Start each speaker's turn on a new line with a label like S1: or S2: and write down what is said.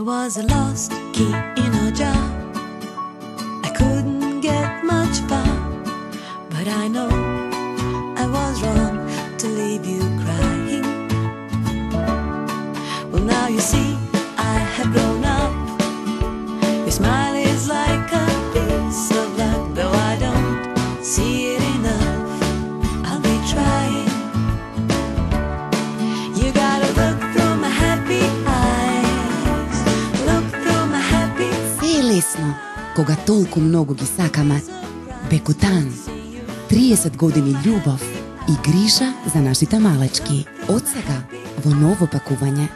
S1: I was a lost key in a jar. I couldn't get much far, but I know I was wrong to leave you crying. Well, now you see, I have grown up. Your smile is like a piece of luck, though I don't see
S2: лесно, кога толку многу ги сакаме. Бекутан. 30 години љубов и грижа за нашите малечки. Од сега во ново пакување